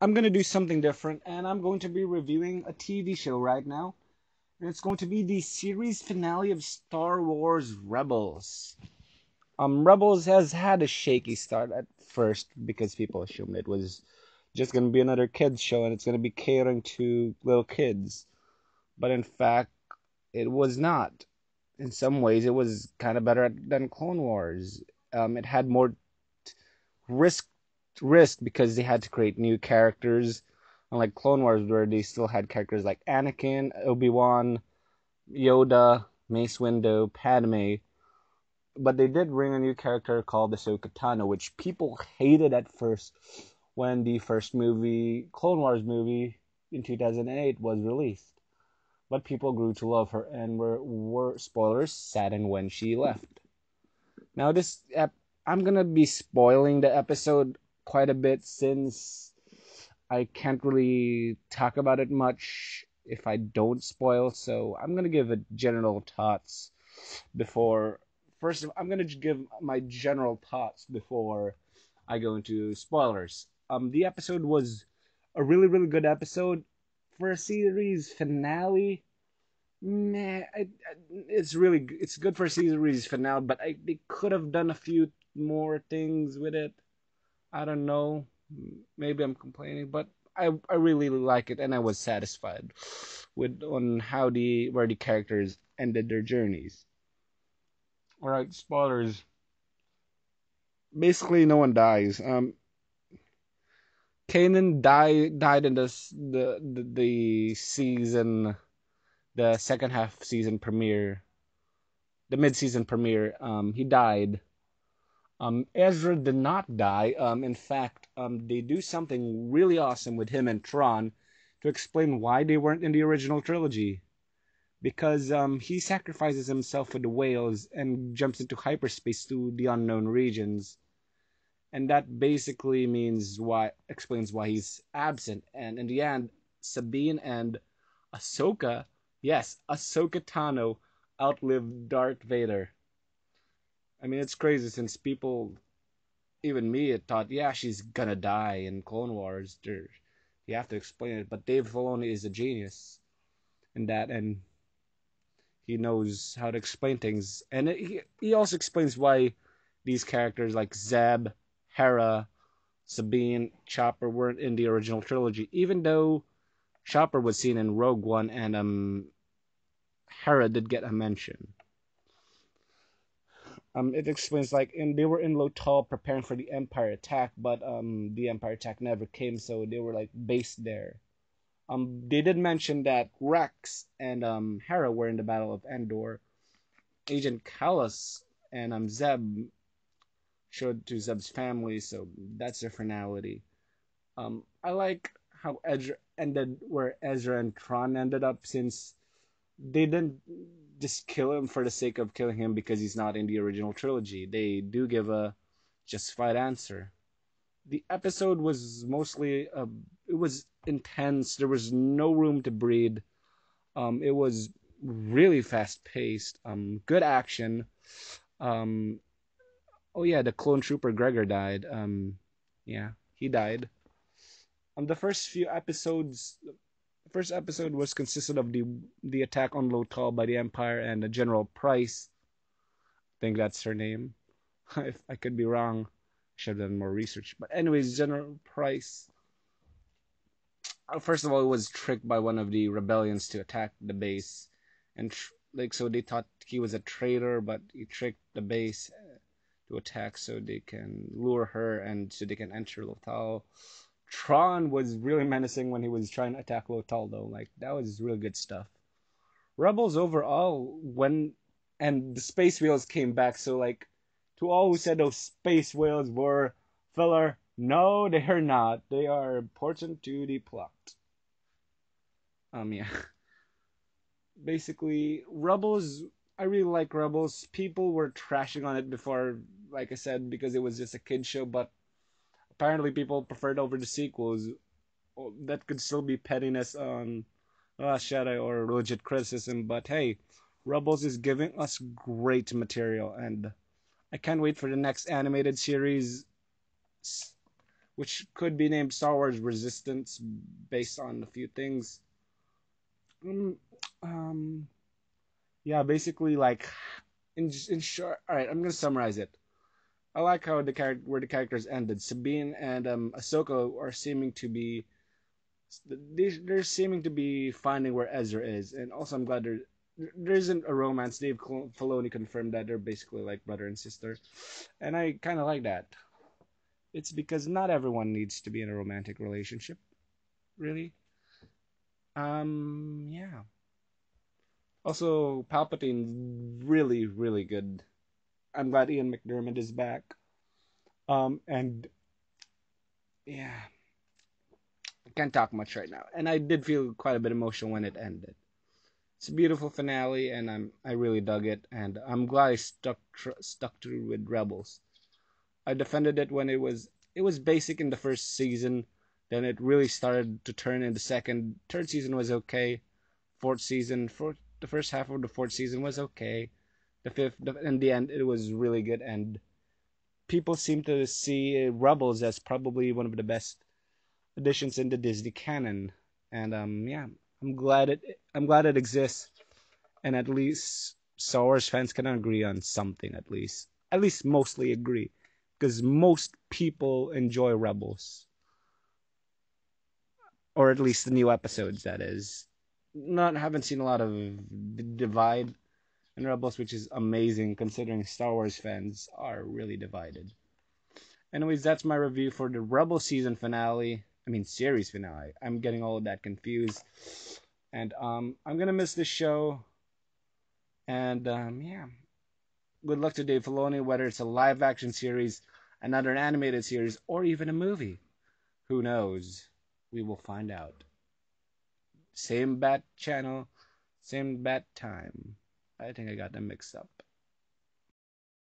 I'm going to do something different, and I'm going to be reviewing a TV show right now. And it's going to be the series finale of Star Wars Rebels. Um, Rebels has had a shaky start at first because people assumed it was just going to be another kids show and it's going to be catering to little kids. But in fact, it was not. In some ways, it was kind of better than Clone Wars. Um, it had more risk risk because they had to create new characters, unlike Clone Wars where they still had characters like Anakin, Obi Wan, Yoda, Mace Windu, Padme. But they did bring a new character called Ahsoka Tano, which people hated at first when the first movie, Clone Wars movie in 2008, was released. But people grew to love her and were, were spoilers, saddened when she left. Now, this I'm gonna be spoiling the episode quite a bit since I can't really talk about it much if I don't spoil. So I'm gonna give a general thoughts before. First, of, I'm gonna give my general thoughts before I go into spoilers. Um, the episode was a really really good episode for a series finale. Man, it's really it's good for a series finale, but I, they could have done a few more things with it. I don't know. Maybe I'm complaining, but I I really like it and I was satisfied with on how the where the characters ended their journeys. Alright, spoilers. Basically no one dies. Um Kanan died died in this the, the the season the second half season premiere the mid season premiere. Um he died um, Ezra did not die. Um, in fact, um, they do something really awesome with him and Thrawn to explain why they weren't in the original trilogy. Because um, he sacrifices himself for the whales and jumps into hyperspace to the unknown regions. And that basically means why explains why he's absent. And in the end, Sabine and Ahsoka, yes, Ahsoka Tano outlived Darth Vader. I mean, it's crazy since people, even me, had thought, yeah, she's gonna die in Clone Wars. There, you have to explain it. But Dave Filoni is a genius in that, and he knows how to explain things. And it, he he also explains why these characters like Zeb, Hera, Sabine, Chopper weren't in the original trilogy, even though Chopper was seen in Rogue One and um Hera did get a mention. Um, it explains like they were in Lothal preparing for the Empire attack, but um, the Empire attack never came, so they were like based there. Um, they did mention that Rex and um, Hera were in the Battle of Endor. Agent Kallus and um, Zeb showed to Zeb's family, so that's their finality. Um, I like how Ezra ended where Ezra and Thrawn ended up, since they didn't just kill him for the sake of killing him because he's not in the original trilogy. They do give a justified answer. The episode was mostly uh, it was intense. There was no room to breathe. Um, it was really fast paced. Um, good action. Um, oh yeah, the clone trooper Gregor died. Um, yeah, he died. Um, the first few episodes, the first episode was consisted of the the attack on Lothal by the Empire and the General Pryce. I think that's her name. if I could be wrong, I should have done more research. But anyways, General Pryce. Uh, first of all, was tricked by one of the rebellions to attack the base, and tr- like so they thought he was a traitor, but he tricked the base uh, to attack so they can lure her and so they can enter Lothal. Thrawn was really menacing when he was trying to attack Lothal, though. Like that was really good stuff. Rebels overall, when and the space whales came back, so like to all who said those space whales were filler, no, they are not. They are important to the plot. Um, yeah. Basically, Rebels. I really like Rebels. People were trashing on it before, like I said, because it was just a kid show, but apparently people preferred over the sequels. Oh, that could still be pettiness on Last Jedi or legit criticism, but hey, Rebels is giving us great material, and I can't wait for the next animated series. which could be named Star Wars Resistance based on a few things. Um, um yeah, basically like in in short. All right, I'm gonna summarize it. I like how the where the characters ended. Sabine and um, Ahsoka are seeming to be they're seeming to be finding where Ezra is, and also I'm glad there there isn't a romance. Dave Filoni confirmed that they're basically like brother and sister, and I kind of like that. It's because not everyone needs to be in a romantic relationship, really. Um, yeah. Also, Palpatine really, really good. I'm glad Ian McDiarmid is back. Um, and yeah, I can't talk much right now. And I did feel quite a bit emotional when it ended. It's a beautiful finale, and I'm I really dug it, and I'm glad I stuck tr- stuck through with Rebels. I defended it when it was it was basic in the first season, then it really started to turn in the second. Third season was okay. Fourth season, fourth the first half of the fourth season was okay. The fifth, in the end, it was really good, and people seem to see Rebels as probably one of the best additions in the Disney canon. And um, yeah, I'm glad it I'm glad it exists, and at least Star Wars fans can agree on something. At least, at least mostly agree, because most people enjoy Rebels, or at least the new episodes. That is not haven't seen a lot of divide in Rebels, which is amazing considering Star Wars fans are really divided. Anyways, that's my review for the Rebel season finale. I mean series finale. I'm getting all of that confused. And um I'm gonna miss this show. And um yeah. Good luck to Dave Filoni, whether it's a live action series, another animated series, or even a movie. Who knows? We will find out. Same bat channel, same bat time. I think I got them mixed up.